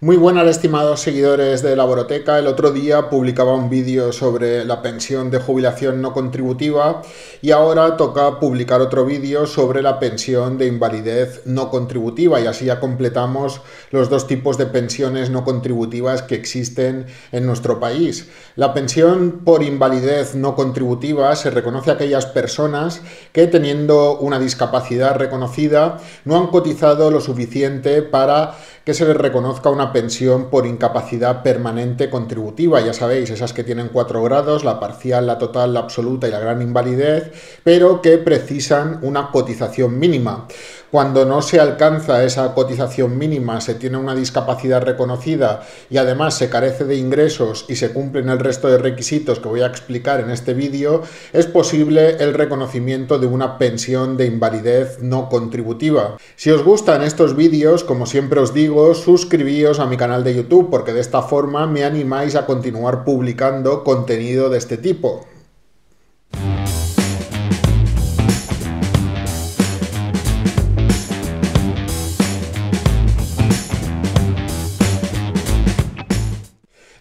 Muy buenas estimados seguidores de Laboroteca. El otro día publicaba un vídeo sobre la pensión de jubilación no contributiva y ahora toca publicar otro vídeo sobre la pensión de invalidez no contributiva y así ya completamos los dos tipos de pensiones no contributivas que existen en nuestro país. La pensión por invalidez no contributiva se reconoce a aquellas personas que teniendo una discapacidad reconocida no han cotizado lo suficiente para que se les reconozca una pensión por incapacidad permanente contributiva. Ya sabéis, esas que tienen cuatro grados, la parcial, la total, la absoluta y la gran invalidez, pero que precisan una cotización mínima. Cuando no se alcanza esa cotización mínima, se tiene una discapacidad reconocida y además se carece de ingresos y se cumplen el resto de requisitos que voy a explicar en este vídeo, es posible el reconocimiento de una pensión de invalidez no contributiva. Si os gustan estos vídeos, como siempre os digo, suscribíos a mi canal de YouTube porque de esta forma me animáis a continuar publicando contenido de este tipo.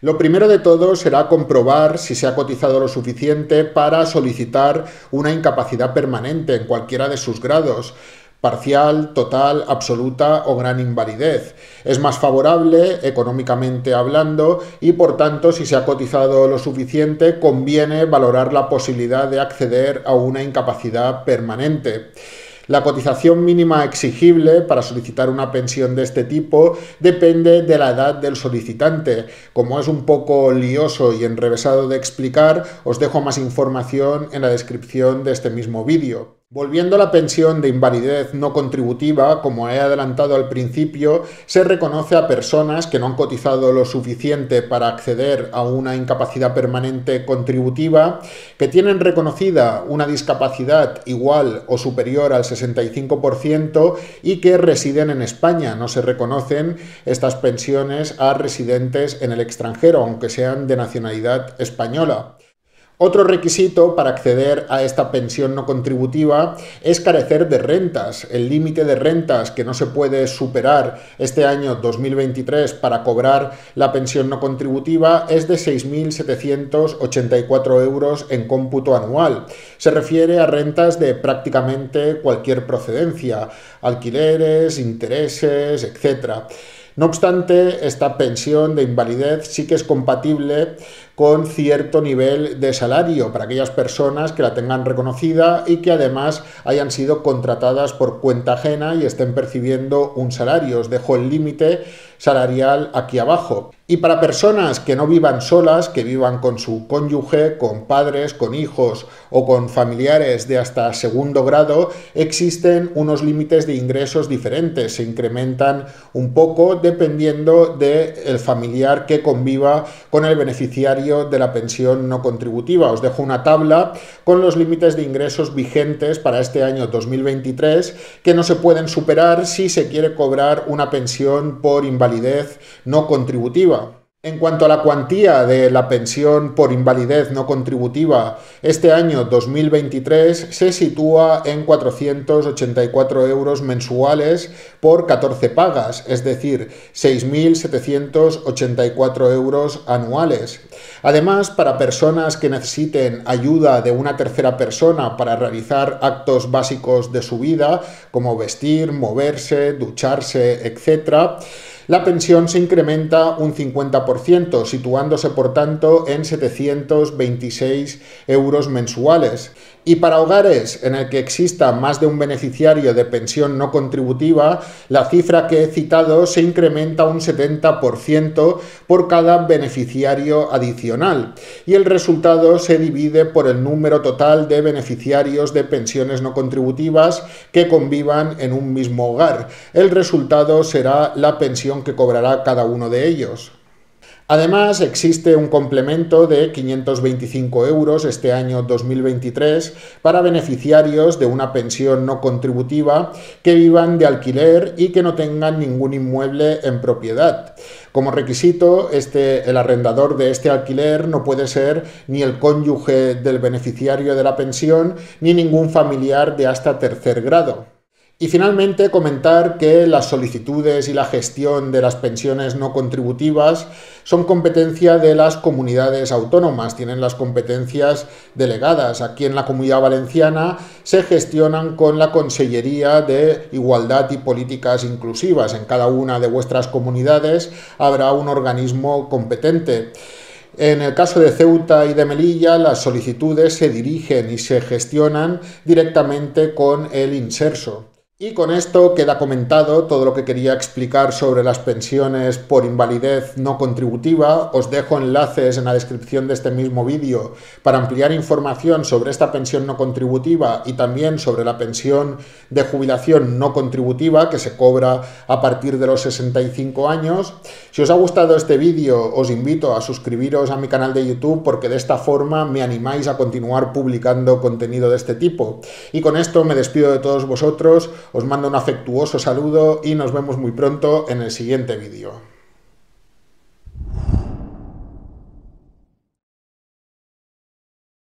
Lo primero de todo será comprobar si se ha cotizado lo suficiente para solicitar una incapacidad permanente en cualquiera de sus grados parcial, total, absoluta o gran invalidez. Es más favorable económicamente hablando y por tanto si se ha cotizado lo suficiente conviene valorar la posibilidad de acceder a una incapacidad permanente. La cotización mínima exigible para solicitar una pensión de este tipo depende de la edad del solicitante. Como es un poco lioso y enrevesado de explicar, os dejo más información en la descripción de este mismo vídeo. Volviendo a la pensión de invalidez no contributiva, como he adelantado al principio, se reconoce a personas que no han cotizado lo suficiente para acceder a una incapacidad permanente contributiva, que tienen reconocida una discapacidad igual o superior al 65% y que residen en España. No se reconocen estas pensiones a residentes en el extranjero, aunque sean de nacionalidad española. Otro requisito para acceder a esta pensión no contributiva es carecer de rentas. El límite de rentas que no se puede superar este año 2023 para cobrar la pensión no contributiva es de 6.784 euros en cómputo anual. Se refiere a rentas de prácticamente cualquier procedencia, alquileres, intereses, etc. No obstante, esta pensión de invalidez sí que es compatible con cierto nivel de salario para aquellas personas que la tengan reconocida y que además hayan sido contratadas por cuenta ajena y estén percibiendo un salario. Os dejo el límite salarial aquí abajo. Y para personas que no vivan solas, que vivan con su cónyuge, con padres, con hijos o con familiares de hasta segundo grado, existen unos límites de ingresos diferentes. Se incrementan un poco dependiendo del familiar que conviva con el beneficiario de la pensión no contributiva. Os dejo una tabla con los límites de ingresos vigentes para este año 2023 que no se pueden superar si se quiere cobrar una pensión por invalidez no contributiva. En cuanto a la cuantía de la pensión por invalidez no contributiva, este año 2023 se sitúa en 484 euros mensuales por 14 pagas, es decir, 6.784 euros anuales. Además, para personas que necesiten ayuda de una tercera persona para realizar actos básicos de su vida, como vestir, moverse, ducharse, etc., la pensión se incrementa un 50%, situándose por tanto en 726 euros mensuales. Y para hogares en el que exista más de un beneficiario de pensión no contributiva, la cifra que he citado se incrementa un 70% por cada beneficiario adicional. Y el resultado se divide por el número total de beneficiarios de pensiones no contributivas que convivan en un mismo hogar. El resultado será la pensión que cobrará cada uno de ellos. Además, existe un complemento de 525 euros este año 2023 para beneficiarios de una pensión no contributiva que vivan de alquiler y que no tengan ningún inmueble en propiedad. Como requisito, este, el arrendador de este alquiler no puede ser ni el cónyuge del beneficiario de la pensión ni ningún familiar de hasta tercer grado. Y finalmente comentar que las solicitudes y la gestión de las pensiones no contributivas son competencia de las comunidades autónomas, tienen las competencias delegadas. Aquí en la Comunidad Valenciana se gestionan con la Consellería de Igualdad y Políticas Inclusivas. En cada una de vuestras comunidades habrá un organismo competente. En el caso de Ceuta y de Melilla, las solicitudes se dirigen y se gestionan directamente con el inserso. Y con esto queda comentado todo lo que quería explicar sobre las pensiones por invalidez no contributiva. Os dejo enlaces en la descripción de este mismo vídeo para ampliar información sobre esta pensión no contributiva y también sobre la pensión de jubilación no contributiva que se cobra a partir de los 65 años. Si os ha gustado este vídeo os invito a suscribiros a mi canal de YouTube porque de esta forma me animáis a continuar publicando contenido de este tipo. Y con esto me despido de todos vosotros os mando un afectuoso saludo y nos vemos muy pronto en el siguiente vídeo.